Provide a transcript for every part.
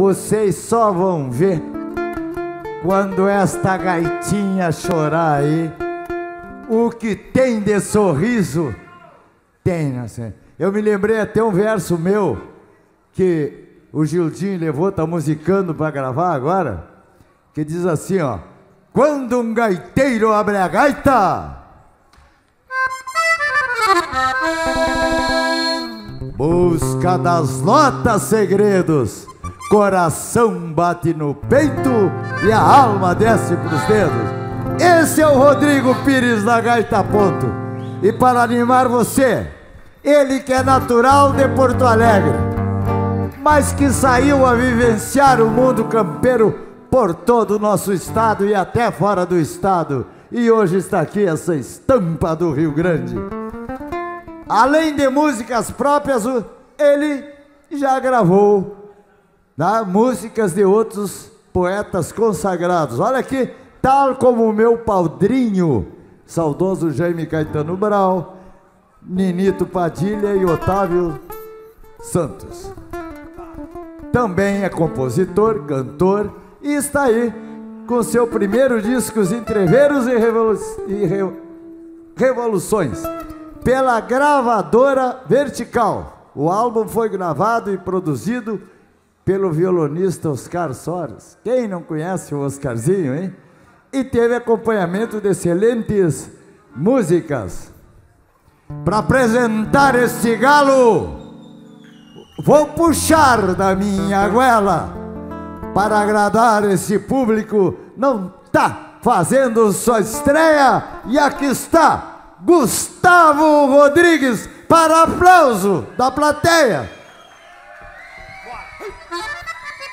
vocês só vão ver quando esta gaitinha chorar aí. O que tem de sorriso tem, assim. Eu me lembrei até um verso meu que o Gildinho levou, tá musicando para gravar agora, que diz assim, ó: Quando um gaiteiro abre a gaita, busca das notas segredos, coração bate no peito e a alma desce pros dedos. Esse é o Rodrigo Pires da Gaita Ponto. E para animar você, ele que é natural de Porto Alegre, mas que saiu a vivenciar o mundo campeiro por todo o nosso estado e até fora do estado. E hoje está aqui essa estampa do Rio Grande. Além de músicas próprias, ele já gravou né, músicas de outros poetas consagrados. Olha aqui, tal como o meu padrinho, saudoso Jaime Caetano Brau, Ninito Padilha e Otávio Santos. Também é compositor, cantor e está aí com seu primeiro disco Entreveros e, Revolu e Re Revoluções pela gravadora Vertical. O álbum foi gravado e produzido pelo violonista Oscar Soares. Quem não conhece o Oscarzinho, hein? E teve acompanhamento de excelentes músicas. Para apresentar este galo, vou puxar da minha goela para agradar esse público. Não tá fazendo sua estreia e aqui está Gustavo Rodrigues para aplauso da plateia.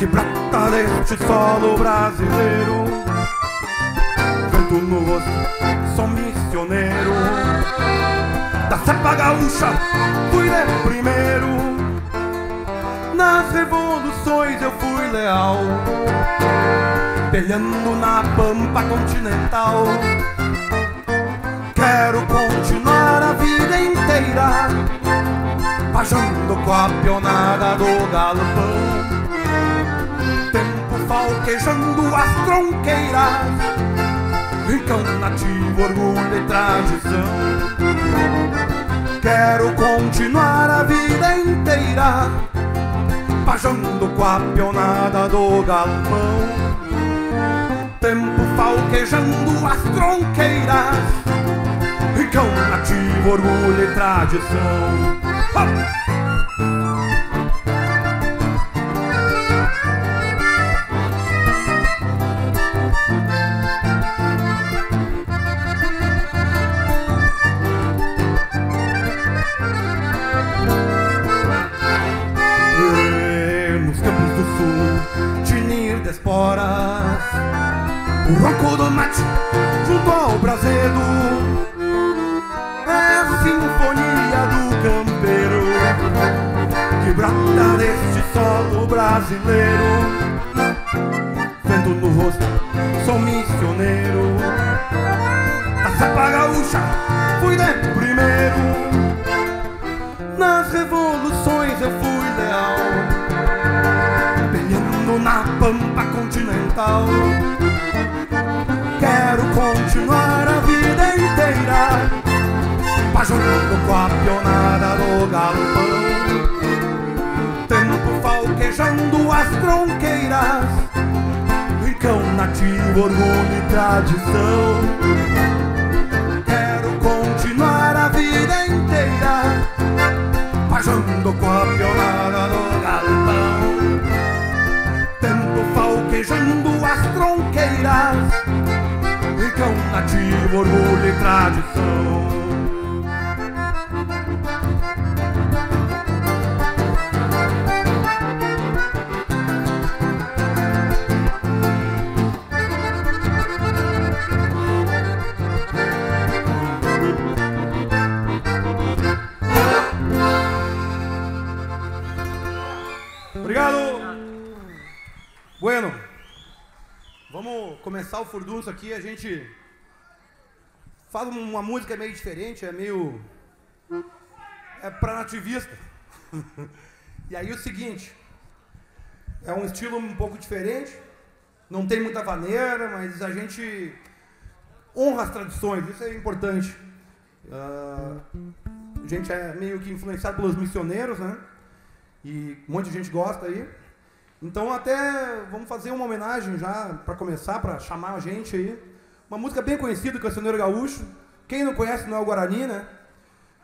que brota deste solo brasileiro. Vento no rosto, sou missioneiro da cepa gaúcha, fui de primeiro. Nas revoluções eu fui leal, peleando na pampa continental. Quero continuar a vida inteira Pajando com a pionada do galopão Tempo falquejando as tronqueiras Rincão nativo, orgulho e tradição Quero continuar a vida inteira Pajando com a pionada do galpão Tempo falquejando as tronqueiras Rincão nativo, orgulho e tradição. O ronco do mate junto ao brasedo sinfonia do campeiro que brota deste solo brasileiro. Vento no rosto, sou missioneiro. A cepa gaúcha fui de primeiro. Nas revoluções eu fui leal, peleando na pampa continental. Pajando com a pionada do galpão. Tempo falquejando as tronqueiras Rincão nativo, orgulho e tradição. Quero continuar a vida inteira Pajando com a pionada do galpão. Tempo falquejando as tronqueiras Rincão nativo, orgulho e tradição começar o furdunço aqui. A gente faz uma música meio diferente, é meio. É pra nativista. e aí o seguinte: é um estilo um pouco diferente, não tem muita vaneira, mas a gente honra as tradições, isso é importante. Uh, a gente é meio que influenciado pelos missioneiros, né? E um monte de gente gosta aí. Então até vamos fazer uma homenagem já para começar, para chamar a gente aí. Uma música bem conhecida, Cancioneiro Gaúcho. Quem não conhece não é o Guarani, né?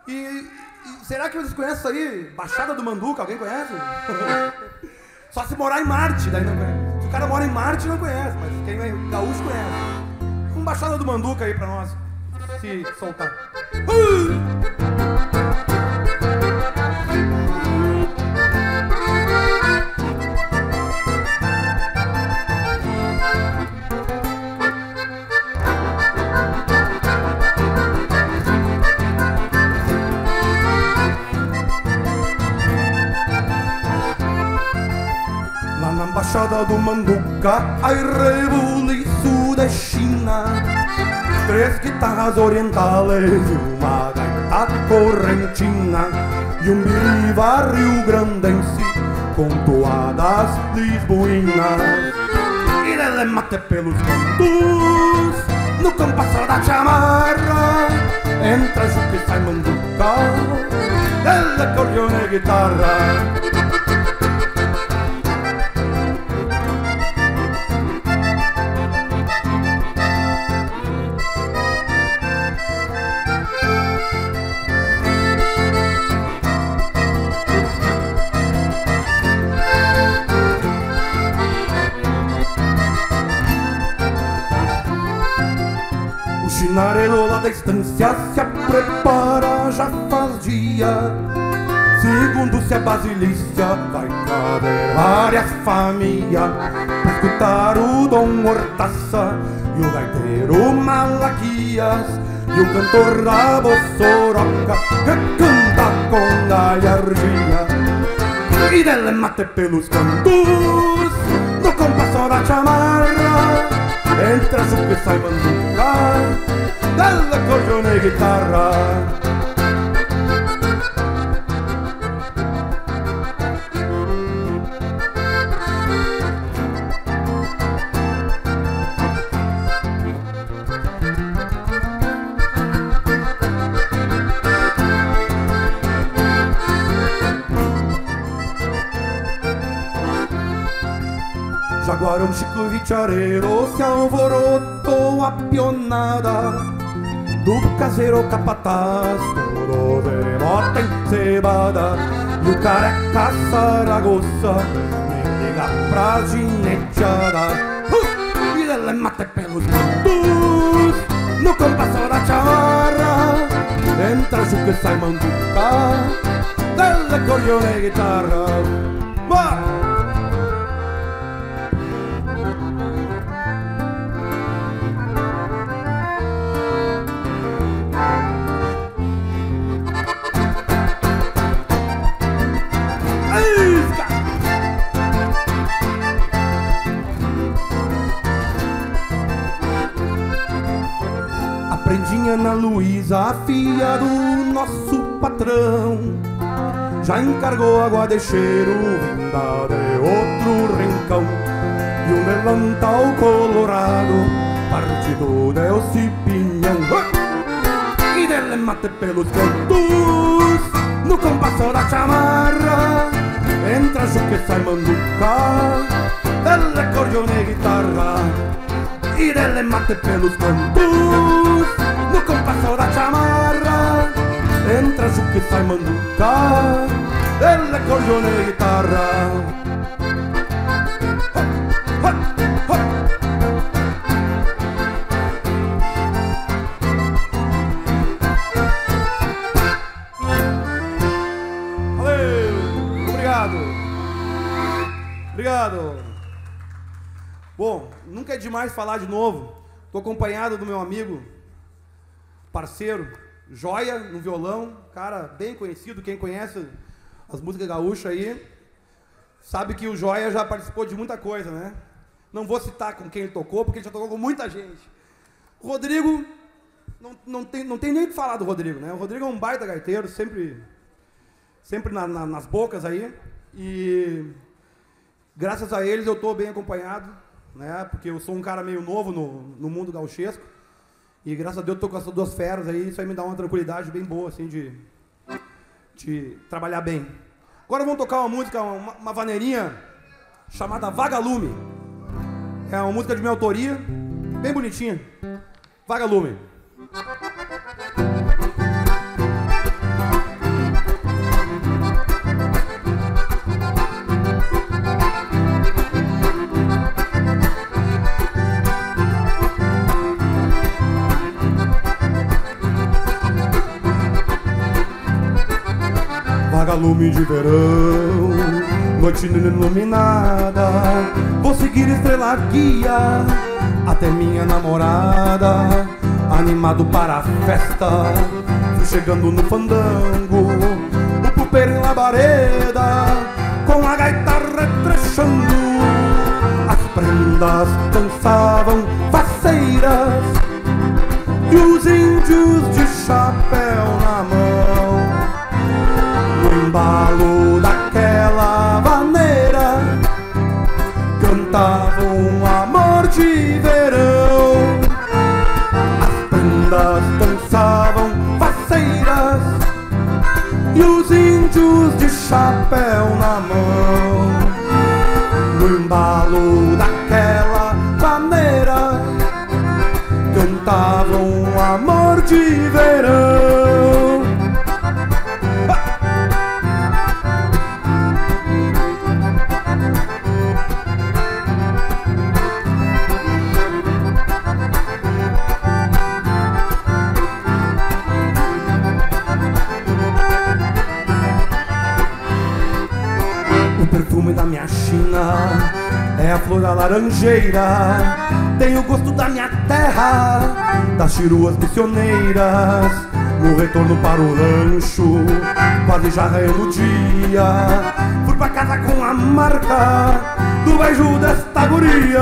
E, e será que vocês conhecem isso aí? Baixada do Manduca, alguém conhece? Só se morar em Marte, daí não conhece. Se o cara mora em Marte, não conhece, mas quem é gaúcho conhece. Um Baixada do Manduca aí pra nós se soltar. Uh! Baixada do Manduca, ai rebuliço da China. Três guitarras orientales e uma gaita correntina. E um biriba Rio Grandense com toadas lisboinas. E dele mate pelos cantos, no compasso da chamarra. Entra Juca e sai Manduca, dele acordeone e guitarra. Da estância se prepara, já faz dia. Segundo se a basilícia vai trazer várias famílias Pra escutar o Dom Hortaça. E o gaiteiro Malaquias E o cantor da Bossoroca que canta com galhardinha E dele mate pelos cantos no compasso da chamarra Entra su que sai banduca dell'accordione e chitarra. Jaguarão, Chico e Vichareiro se alvorotou a pionada do caseiro capataz, todo de bota encebada, e o careca Saragossa me liga pra gineteada. Uh, e dele mate pelos cantos, no compasso da chamarra, entra Juca e sai manduca, dele cordione e guitarra. Vai! Ana Luísa, a filha do nosso patrão, já encargou água de cheiro vinda de outro rincão. E o melantal colorado, partido de Pinhão. E dele mate pelos cantos, no compasso da chamarra, entra Juque sai manduca, dele acordeone e guitarra. E dele mate pelos cantos da chamarra Entra che sai manduca Delle cordione e chitarra Obrigado. Obrigado. Bom, nunca é demais falar de novo. Estou acompanhado do meu amigo parceiro, joia no violão, cara bem conhecido, quem conhece as músicas gaúchas aí. sabe que o Joia já participou de muita coisa, né? Não vou citar com quem ele tocou, porque ele já tocou com muita gente. O Rodrigo, não, não, tem, não tem nem o que falar do Rodrigo, né? O Rodrigo é um baita gaiteiro, sempre, sempre na, na, nas bocas aí. E graças a eles eu estou bem acompanhado, né? Porque eu sou um cara meio novo no, no mundo gauchesco. E graças a Deus estou com essas duas feras aí, isso aí me dá uma tranquilidade bem boa, assim, de, de trabalhar bem. Agora vamos tocar uma música, uma, uma vaneirinha chamada Vagalume. É uma música de minha autoria, bem bonitinha. Vagalume. Vagalume de verão, noite iluminada. Vou seguir estrela guia até minha namorada. Animado para a festa, fui chegando no fandango. O pupeiro em labareda, com a gaita retrechando. As prendas dançavam faceiras e os índios de chapéu na mão embalo daquela maneira. Cantavam um amor de verão. As prendas dançavam faceiras. E os índios de chapéu na chiruas missioneiras. No retorno para o rancho, quase já raiando o dia. Fui pra casa com a marca do beijo desta guria.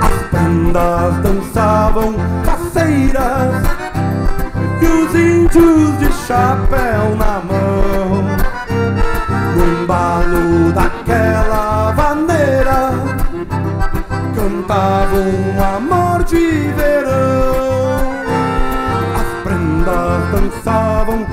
As prendas dançavam faceiras e os índios de chapéu na mão no embalo dançavam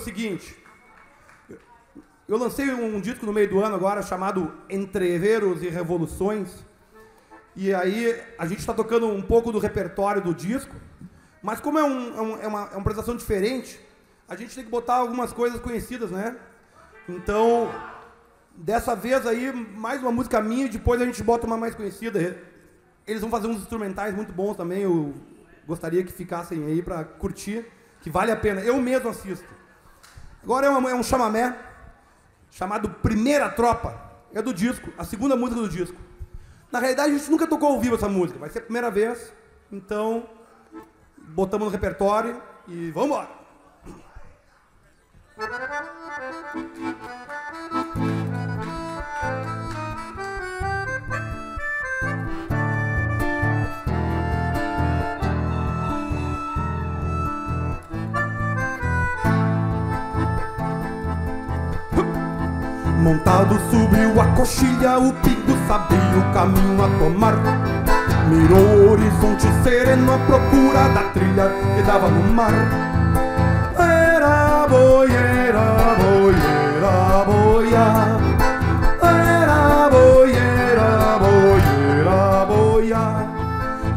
seguinte, eu lancei um disco no meio do ano agora chamado Entreveros e Revoluções. E aí a gente está tocando um pouco do repertório do disco, mas como é, um, é, um- é uma, é uma apresentação diferente, a gente tem que botar algumas coisas conhecidas, né? Então, dessa vez aí, mais uma música minha depois a gente bota uma mais conhecida. Eles vão fazer uns instrumentais muito bons também, eu gostaria que ficassem aí para curtir, que vale a pena. Eu mesmo assisto. Agora é, uma- é um chamamé chamado Primeira Tropa. É do disco, a segunda música do disco. Na realidade, a gente nunca tocou ao vivo essa música, vai ser a primeira vez. Então, botamos no repertório e vamos embora. Montado subiu a coxilha, o pingo sabia o caminho a tomar. Mirou o horizonte sereno à procura da trilha que dava no mar. Era boi, era boi, era boia. Era boi, era boi, era boia.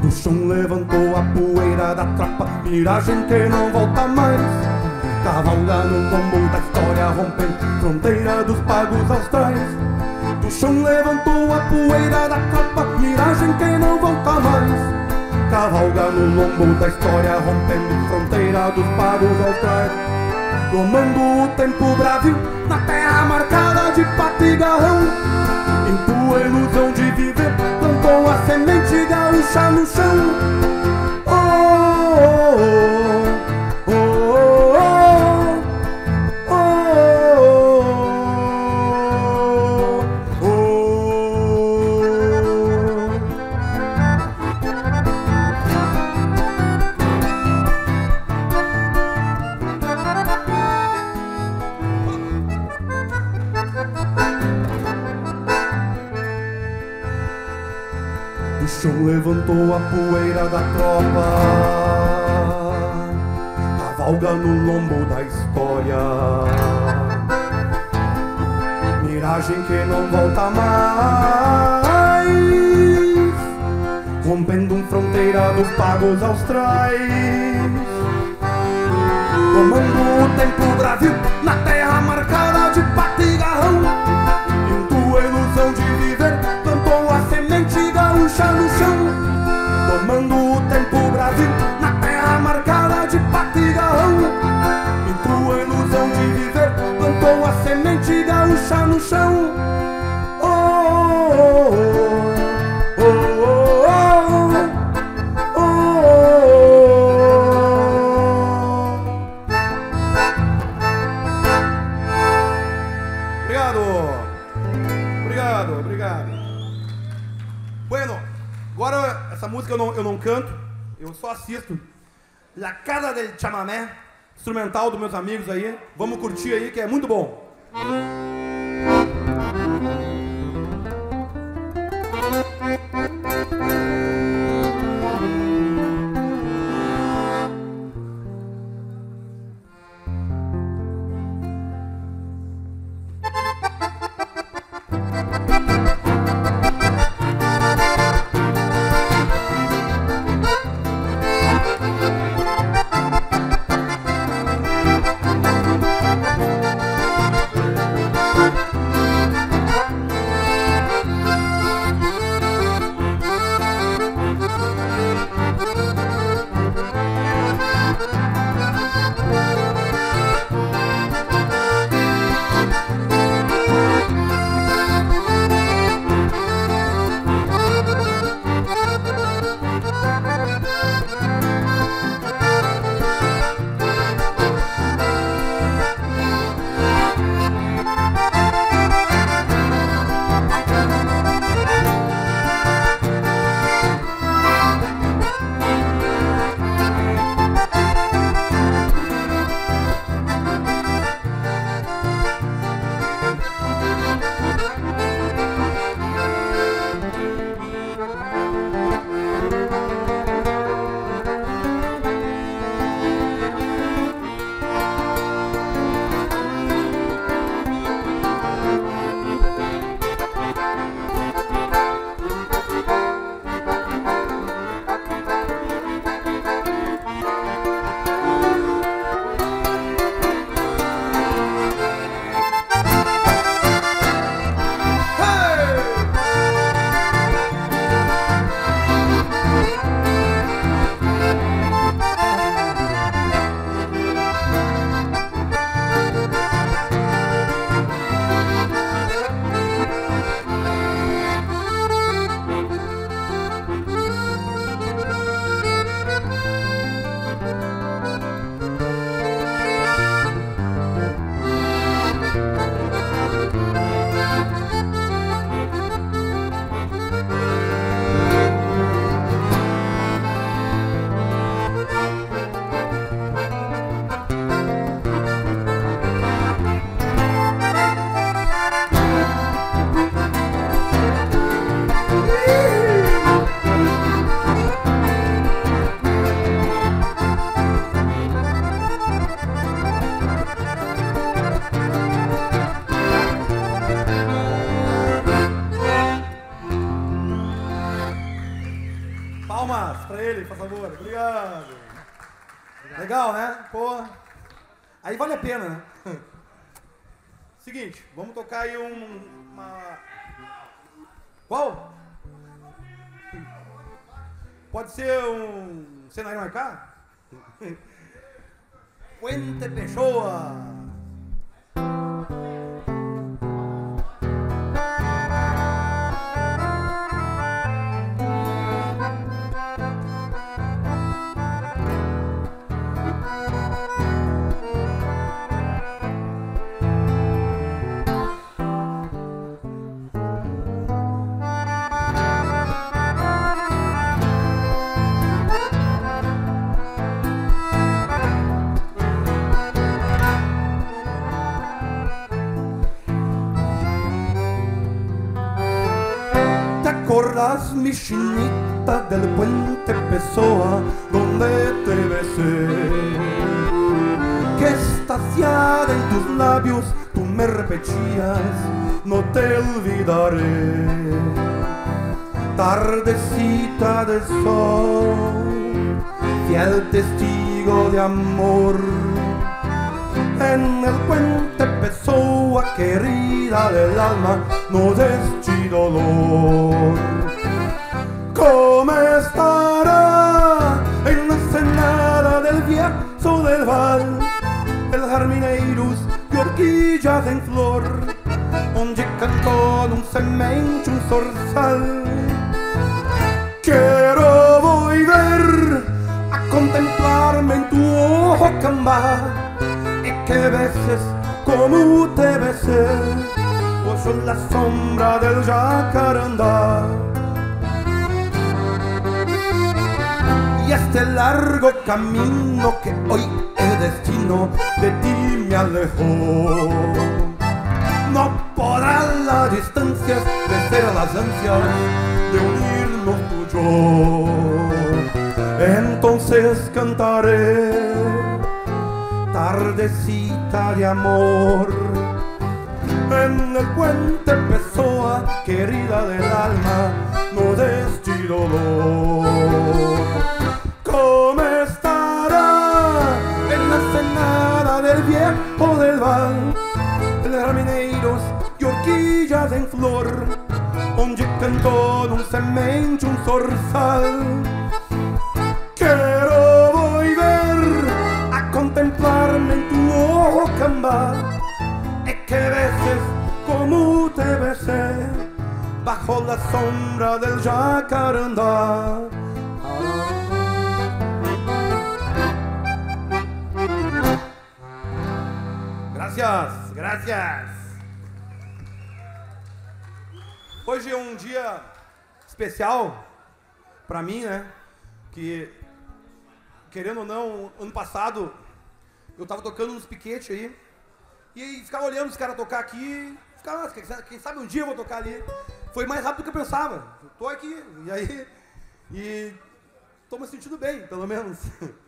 Do chão levantou a poeira da tropa, miragem que não volta mais. Cavalga no lombo da história, rompendo fronteira dos pagos austrais. Do chão levantou a poeira da tropa, miragem que não volta mais. Cavalga no lombo da história, rompendo fronteira dos pagos austrais. Tomando o tempo bravio na terra marcada de pato e garrão. Em tua ilusão de viver, plantou a semente gaúcha no chão. Oh, oh, levantou a poeira da tropa. Cavalga no lombo da história. Miragem que não volta mais. Rompendo um fronteira dos pagos austrais. Tomando o tempo Brasil na terra marcada semente gaúcha no chão Oh, oh, oh, oh, oh, oh, oh. Obrigado. Obrigado, obrigado. Bueno, agora essa música eu não, eu não canto, eu só assisto. La Casa del Chamamé, instrumental dos meus amigos aí. Vamos curtir aí que é muito bom. Palmas uma. Qual? Pode ser um cenário marcar? Puente Pessoa. Acordás, mi chinita, del puente Pessoa, donde te besé? Que estaciada en tus labios tú me repetías, no te olvidaré. Tardecita de sol, fiel testigo de amor. En el puente Pessoa, querida del alma, no des dolor. ¿Cómo estará en la cenada del viejo del val? El jarmineiros de orquillas en flor, onde cantou num semente un zorzal. Quiero volver a contemplarme en tu ojo cambá y que beses como te besé, pues soy la sombra del jacarandá. Y este largo camino que hoy el destino de ti me alejó. No podrá la distancia vencer las ansias de unirnos tú y yo. Entonces cantaré tardecita de amor. En el puente Pessoa, querida del alma, no des dolor. Del viejo del val? De jarmineiros y orquillas en flor, onde cantou num semente un zorzal. Quiero volver a contemplarme en tu ojo cambá y que beses como te besé bajo la sombra del jacarandá. Gracias, gracias. Hoje é um dia especial para mim, né? Que querendo ou não, ano passado eu tava tocando nos piquetes aí e aí ficava olhando os caras tocar aqui, ficava, "Nossa, quem sabe- quem sabe um dia eu vou tocar ali. Foi mais rápido do que eu pensava. Eu tô aqui e aí e tô me sentindo bem, pelo menos.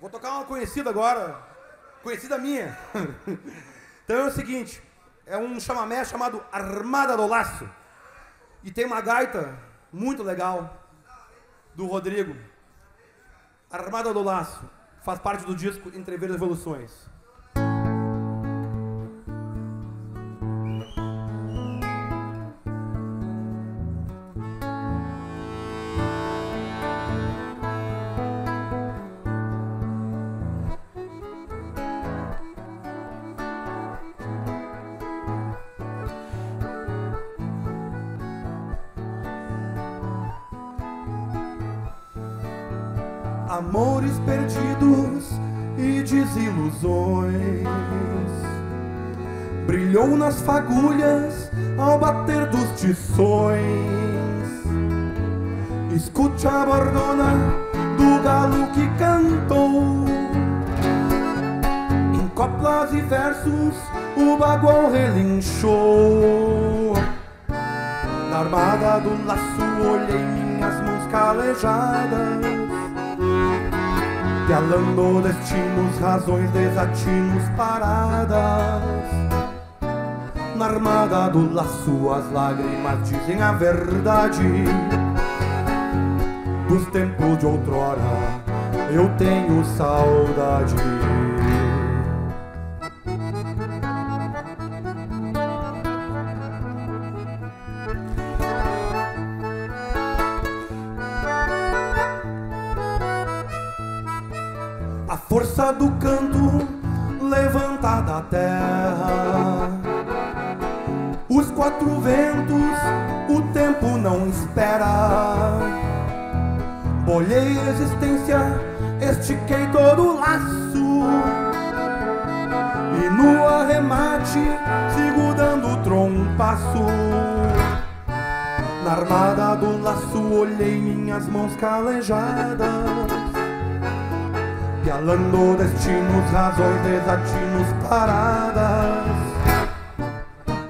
Vou tocar uma conhecida agora, conhecida minha. Então é o seguinte, é um chamamé chamado Armada do Laço. E tem uma gaita muito legal do Rodrigo. Armada do Laço. Faz parte do disco Entrever Evoluções. Nas fagulhas ao bater dos tições. Escute a bordona do galo que cantou. Em coplas e versos o bagual relinchou. Na armada do laço olhei minhas mãos calejadas Pialando destinos, razões, desatinos, paradas Na armada do laço as lágrimas dizem a verdade dos tempos de outrora, eu tenho saudade. A força do canto levanta da terra. Quatro ventos, o tempo não espera. Bolhei a existência, estiquei todo o laço. E no arremate, sigo dando trompaço. Na armada do laço, olhei minhas mãos calejadas. Pialando destinos, razões, desatinos, paradas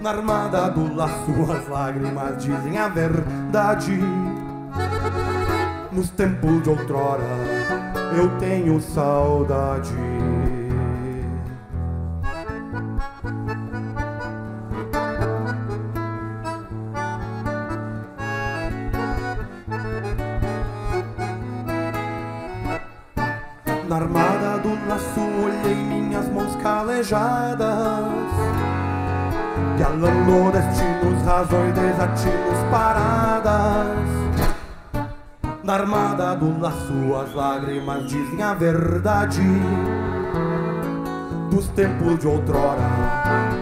Na armada do laço as lágrimas dizem a verdade. Nos tempos de outrora eu tenho saudade armada do laço as lágrimas dizem a verdade Dos tempos de outrora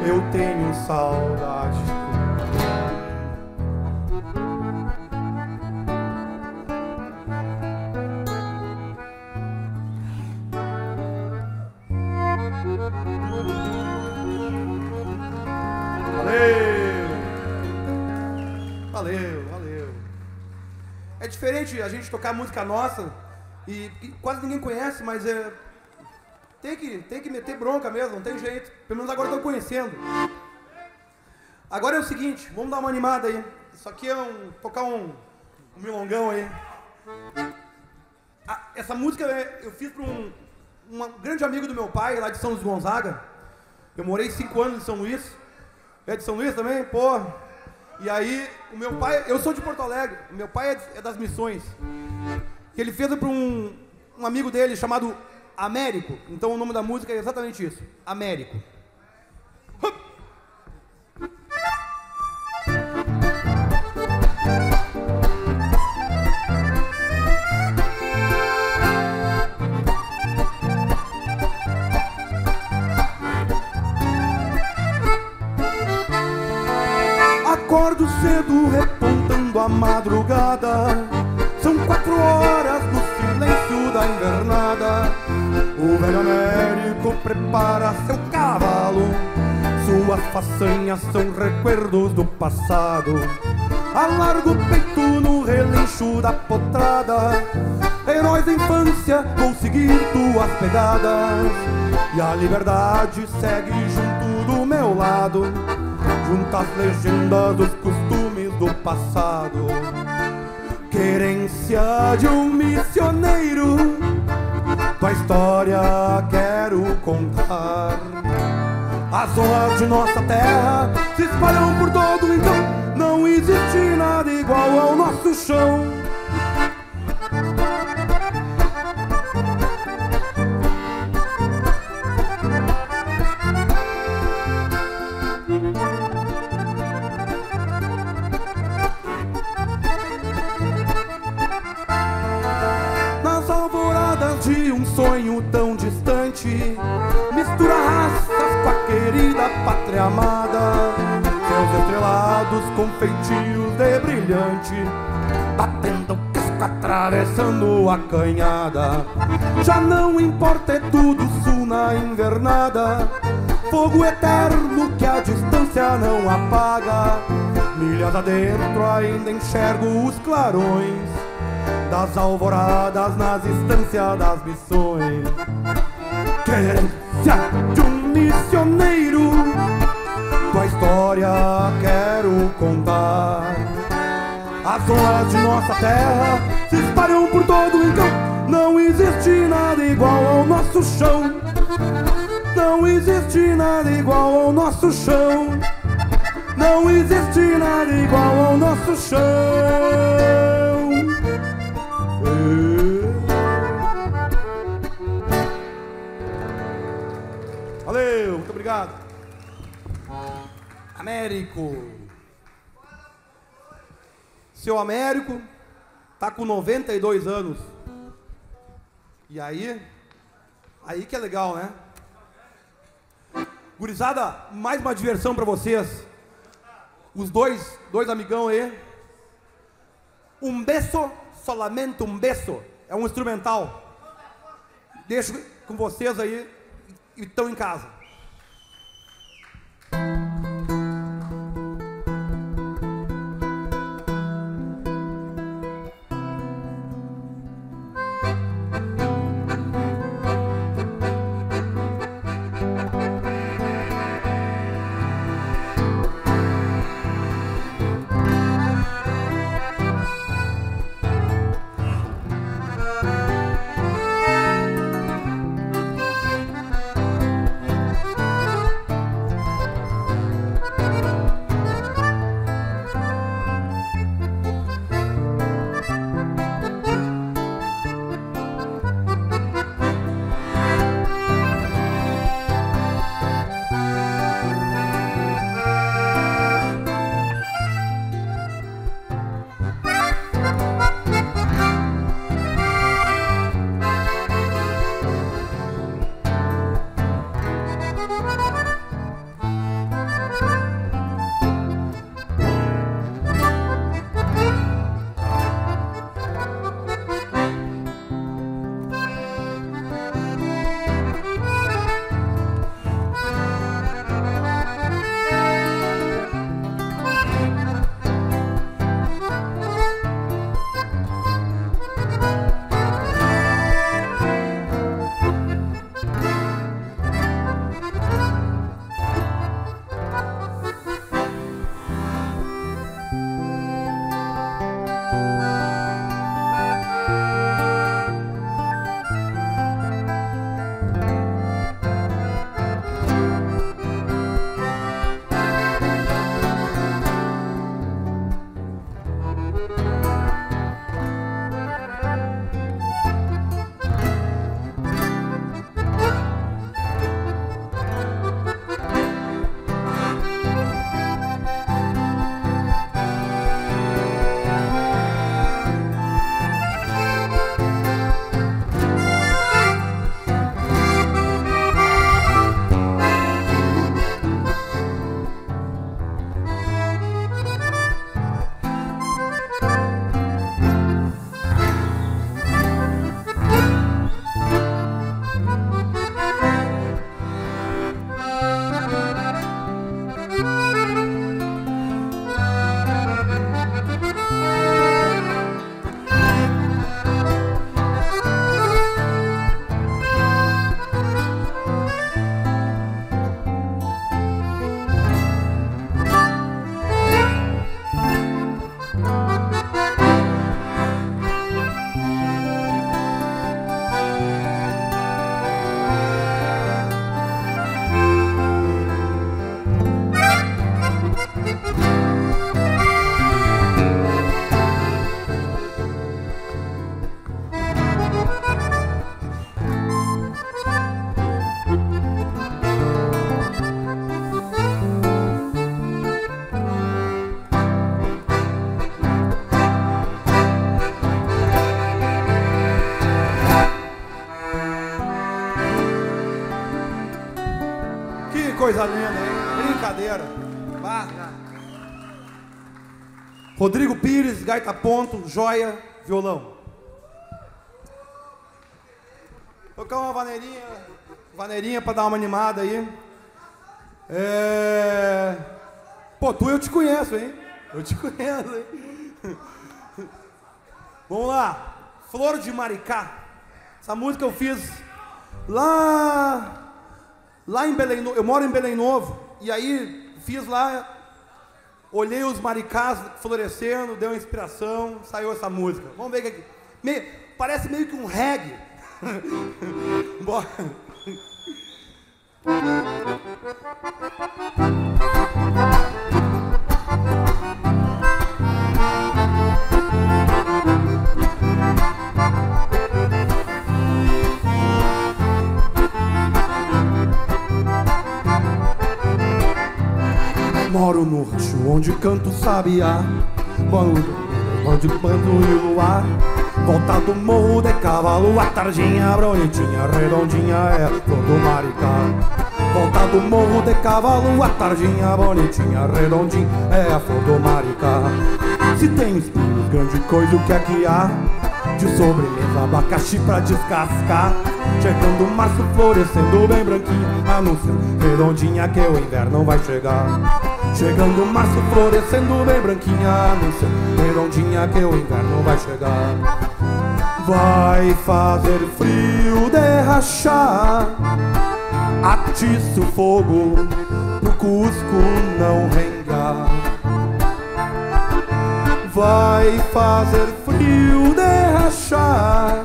eu tenho saudade Valeu! Valeu, valeu. É diferente a gente tocar música nossa e, quase ninguém conhece, mas é. Tem que, tem que meter bronca mesmo, não tem jeito. Pelo menos agora estão conhecendo. Agora é o seguinte, vamos dar uma animada aí. Isso aqui é um. tocar um, um milongão aí. Ah, essa música é- eu fiz para um, um grande amigo do meu pai, lá de São Luís Gonzaga. Eu morei cinco anos em São Luís. É de São Luís também? Pô. E aí, o meu pai, eu sou de Porto Alegre, meu pai é, é das missões. E ele fez para um, um amigo dele chamado Américo. Então o nome da música é exatamente isso: Américo. Acordo cedo, repontando a madrugada. São quatro horas no silêncio da invernada. O velho Américo prepara seu cavalo. Suas façanhas são recuerdos do passado. Alarga o peito no relincho da potrada. Heróis da infância, vou seguir tuas pegadas. E a liberdade segue junto do meu lado junto às legendas dos costumes do passado. Querência de um missioneiro, tua história quero contar. As honras de nossa terra se espalham por todo então. Não existe nada igual ao nosso chão. Com feitios de brilhante Batendo casco, atravessando a canhada. Já não importa, é tudo sul na invernada. Fogo eterno que a distância não apaga. Milhas adentro ainda enxergo os clarões das alvoradas nas estâncias das missões. Querência de um missioneiro, tua história Canções de nossa terra se espalham por todo o encanto. Não existe nada igual ao nosso chão. Não existe nada igual ao nosso chão. Não existe nada igual ao nosso chão. É. Valeu, muito obrigado. Américo. Seu Américo tá com 92 anos. E aí, aí que é legal, né? Gurizada, mais uma diversão para vocês. Os dois, dois amigão aí. Um beso, solamente um beso. É um instrumental. Deixo com vocês aí e estão em casa. Gaita ponto, joia, violão. Tocar uma vaneirinha, vaneirinha para dar uma animada aí. É... Pô, tu eu te conheço, hein? Eu te conheço, hein? Vamos lá. Flor de Maricá. Essa música eu fiz lá Lá em Belém Novo, eu moro em Belém Novo, e aí fiz lá, olhei os maricás florescendo, deu uma inspiração, saiu essa música. Vamos ver aqui. Meio, parece meio que um reggae. Bora. Moro no rancho onde canto sabiá Moro onde pando e luar Volta do morro de cavalo A tardinha bonitinha, redondinha é flor do maricá Volta do morro de cavalo A tardinha bonitinha, redondinha é a flor do maricá Se tem espinhos, grande coisa o que é que há de sobremesa, abacaxi pra descascar. Chegando março, florescendo bem branquinho, anúncio redondinha que o inverno vai chegar. Chegando março, florescendo bem branquinha Anunciando redondinha que o inverno vai chegar. Vai fazer frio de rachar. Atiça o fogo pro Cusco não rengar. Vai fazer frio de rachar.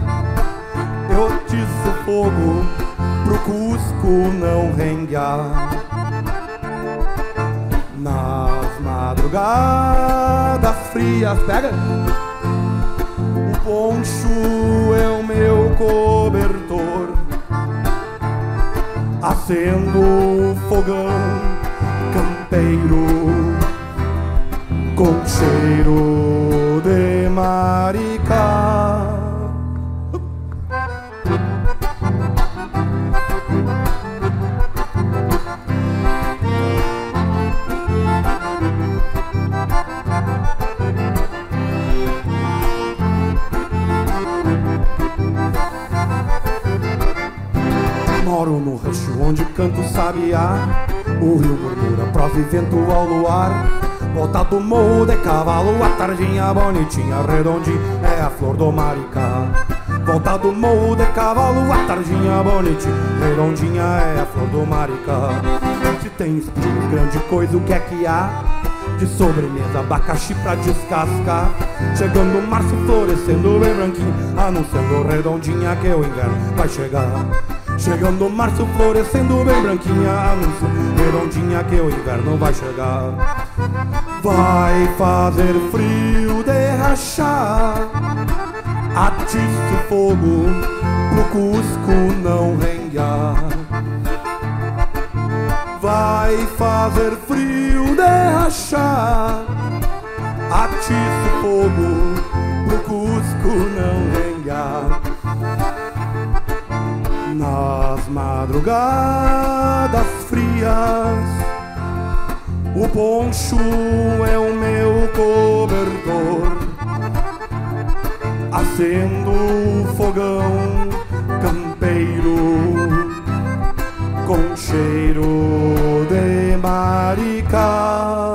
Eu atiço o fogo pro Cusco não rengar Nas madrugadas frias Pega! O poncho é o meu cobertor acendo fogão campeiro com cheiro de maricá. Moro no rancho onde canto sabiá. O rio murmura, prova e vento ao luar. Volta do morro de cavalo A tarjinha bonitinha, redondinha É a flor do maricá. Volta do morro de cavalo A tarjinha bonitinha, redondinha É a flor do maricá. Se tem espinhos, grande coisa, o que é que há? De sobremesa, abacaxi pra descascar. Chegando março, florescendo bem branquinho Anunciando redondinha que o inverno vai chegar Chegando março, florescendo bem branquinha redondinha que o inverno vai chegar. Vai fazer frio de rachar. O fogo pro Cusco não rengar. Vai fazer frio de rachar. O fogo pro Cusco não rengar nas madrugadas frias, o poncho é o meu cobertor. Acendo fogão campeiro com cheiro de maricá.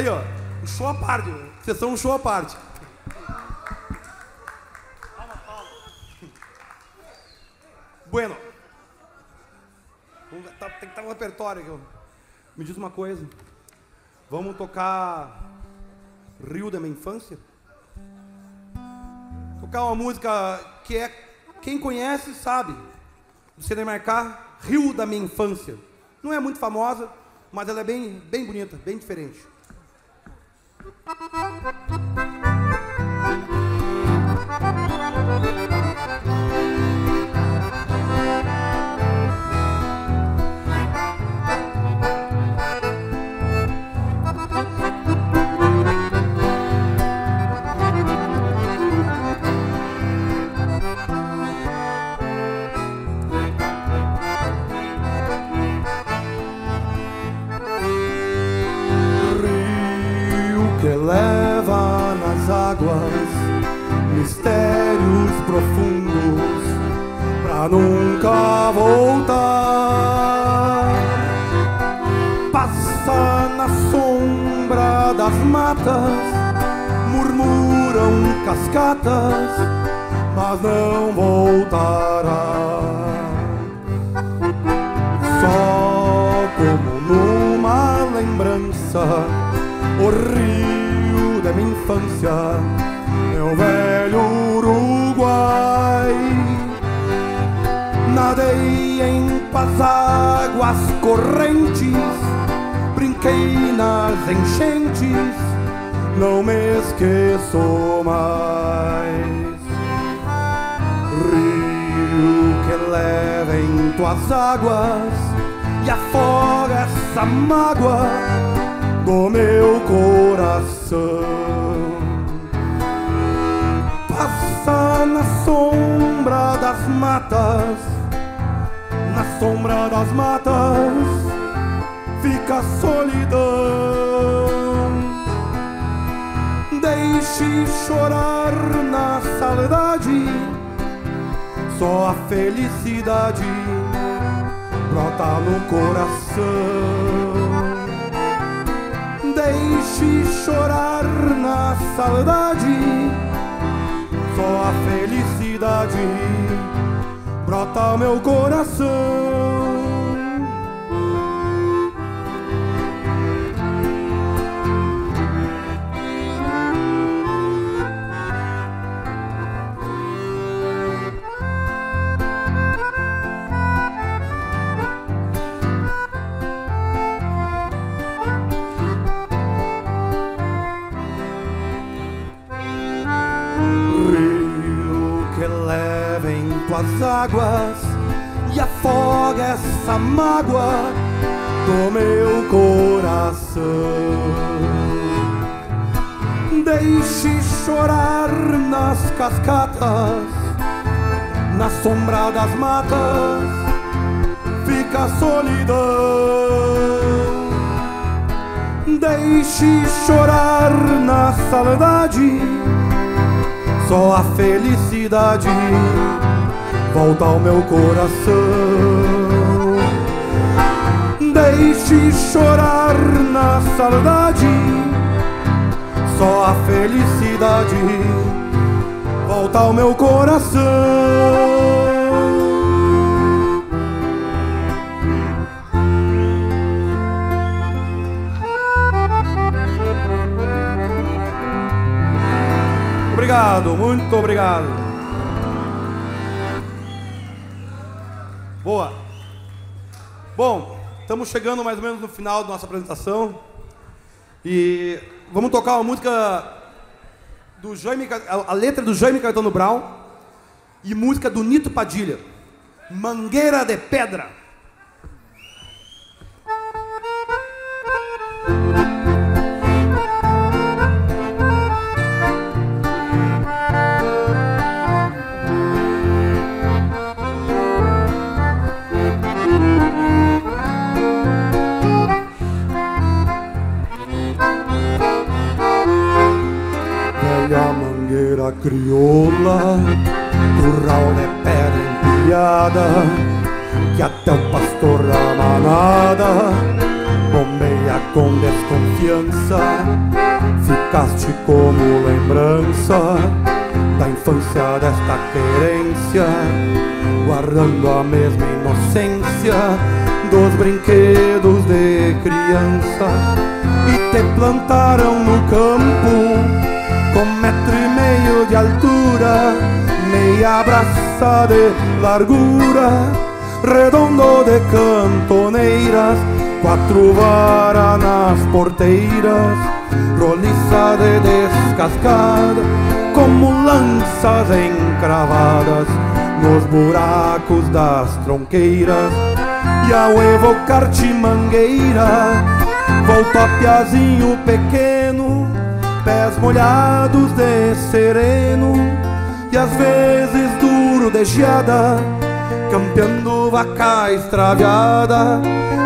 Aí, ó, show à parte, sessão show à parte. Bueno. Tá- tem que estar no repertório aqui. Me diz uma coisa. Vamos tocar Rio da minha infância? Tocar uma música que é. Quem conhece sabe. Você vai marcar Rio da minha infância. Não é muito famosa, mas ela é bem, bem bonita, bem diferente. Rio nunca voltar. Passa na sombra das matas, murmuram cascatas, mas não voltará. Só como numa lembrança O rio da minha infância Nadei em tuas águas correntes, brinquei nas enchentes, não me esqueço mais. Rio que leva em tuas águas e afoga essa mágoa do meu coração. Passa na sombra das matas, sombra das matas fica a solidão. Deixe chorar na saudade, só a felicidade brota no coração. Deixe chorar na saudade, só a felicidade brota meu coração. Águas e afoga essa mágoa do meu coração. Deixe chorar nas cascatas, na sombra das matas, fica a solidão. Deixe chorar na saudade só a felicidade volta ao meu coração. Deixe chorar na saudade, só a felicidade volta ao meu coração. Obrigado, muito obrigado. Boa. Bom, estamos chegando mais ou menos no final da nossa apresentação. E vamos tocar uma música do Jaime, a letra do Jaime Caetano Brown e música do Nito Padilha. Mangueira de Pedra. Mangueira crioula, curral de pedra empilhada, que até o pastor da manada bombeia com desconfiança. Ficaste como lembrança da infância desta querência, guardando a mesma inocência dos brinquedos de criança. E te plantaram no campo com metro e meio de altura, meia braça de largura, redondo de cantoneiras, quatro varas nas porteiras, roliça de descascada, como lanças encravadas nos buracos das tronqueiras. E ao evocar-te mangueira, volto a piazinho pequeno pés molhados de sereno e às vezes duro de geada, campeando vaca extraviada,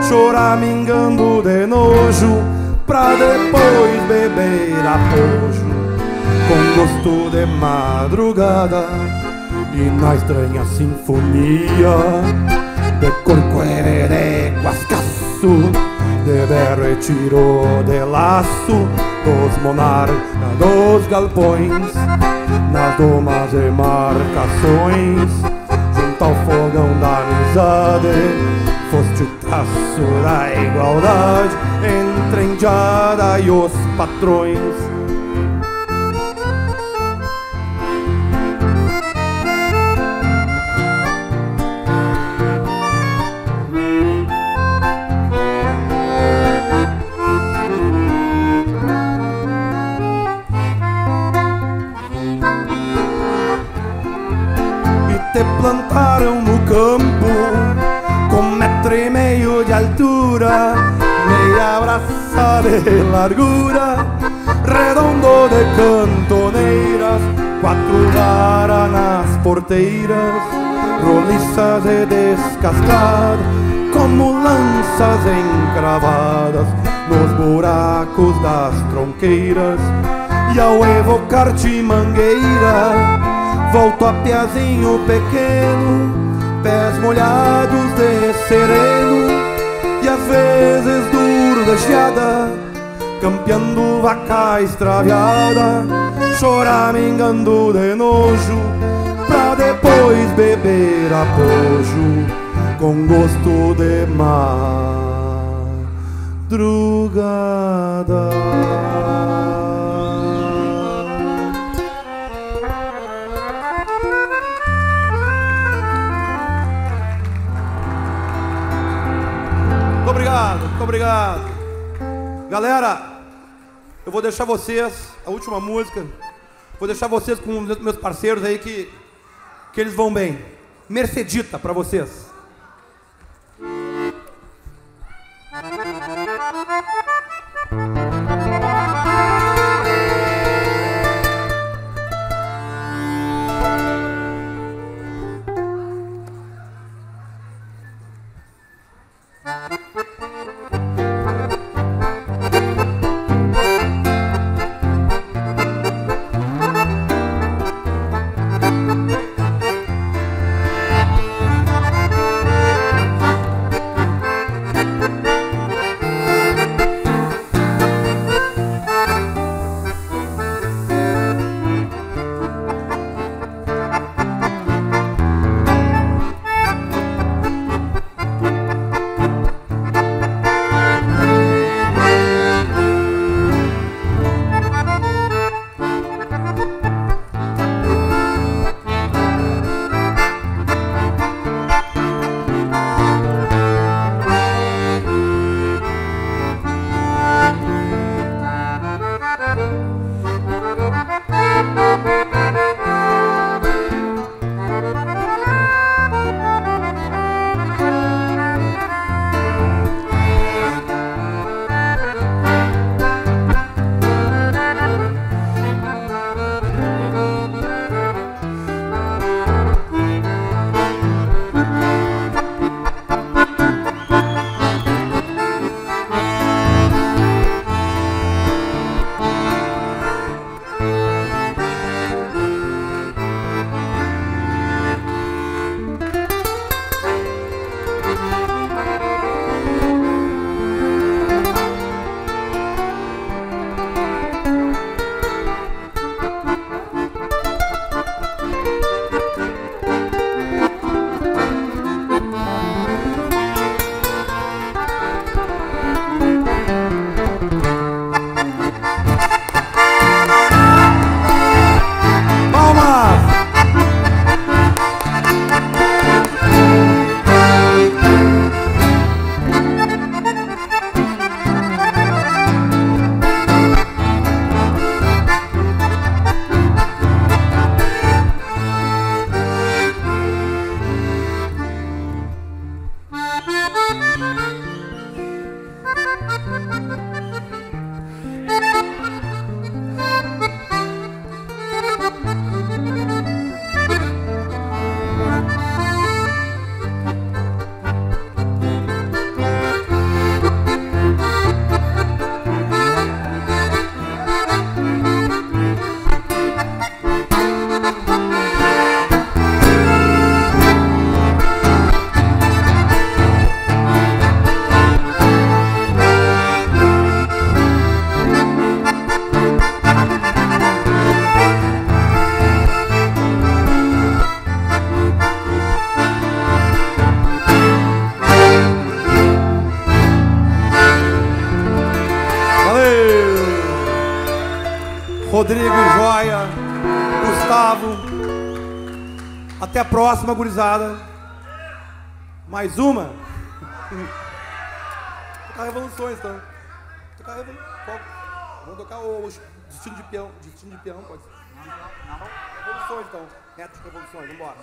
choramingando de nojo, pra depois beber apojo, com gosto de madrugada, e na estranha sinfonia de corcoere de guascaço de berro de laço dos monarcas dos galpões nas domas e marcações junto ao fogão da amizade foste o traço da igualdade entre a indiada e os patrões plantaram no campo Com metro e meio de altura Meia braça de largura Redondo de cantoneiras Quatro varas nas porteiras Roliças e descascadas Como lanças encravadas Nos buracos das tronqueiras E ao evocar-te mangueira Volto a piazinho pequeno Pés molhados de sereno E às vezes duro de geada Campeando vaca extraviada Choramingando de nojo Pra depois beber a pojo Com gosto de madrugada obrigado. Galera, eu vou deixar vocês, a última música, vou deixar vocês com meus parceiros aí que, que eles vão bem. Mercedita pra vocês. A próxima, gurizada. Mais uma? Tocar revoluções, então. Tocar revoluções. Vamos tocar o destino de peão. Destino de peão, pode ser. Revoluções, então. Reto de revoluções, vambora.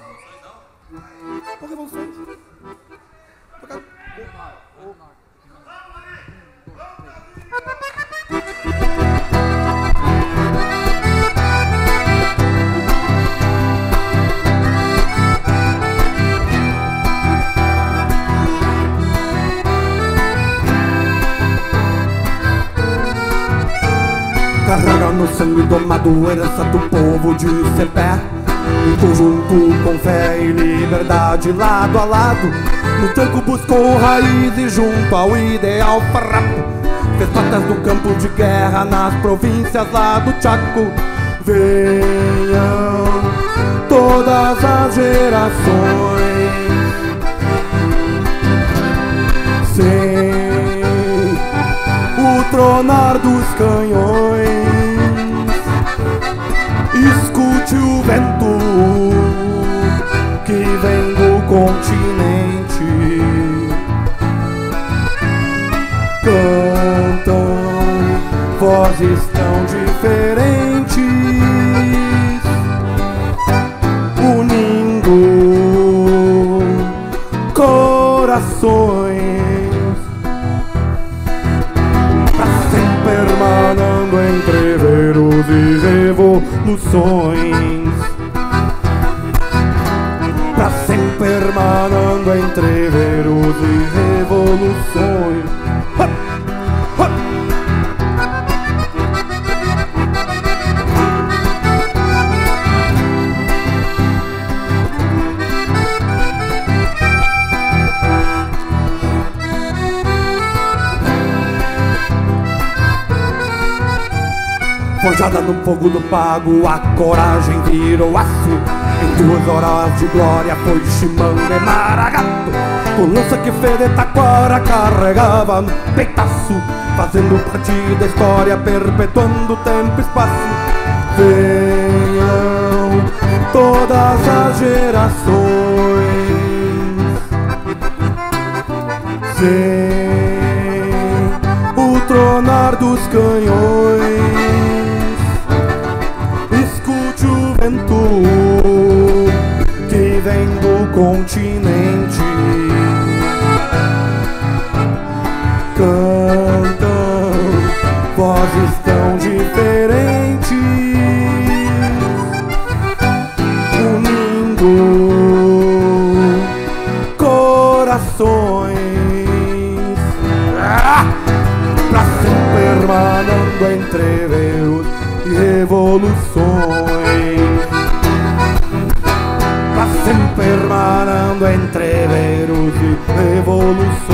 Carrega no sangue domado, herança do povo de Cepé. Em conjunto com fé e liberdade lado a lado. No tranco buscou raízes junto ao ideal farrapo. Patas no campo de guerra nas províncias lá do Chaco. Venham todas as gerações tronar dos canhões. Escute o vento que vem do continente. Cantam vozes tão diferentes, unindo corações. Revoluções No fogo do pago, a coragem virou aço. Em duas horas de glória foi Chimanga e Maragato. Com lança que fede taquara carregava no peitaço. Fazendo parte da história, perpetuando tempo e espaço. Venham todas as gerações. Sem o tronar dos canhões. Vento que vem do continente. Cantam vozes tão diferentes, unindo corações. Ah! Pra sempre hermanando entre e revoluções. Revoluções.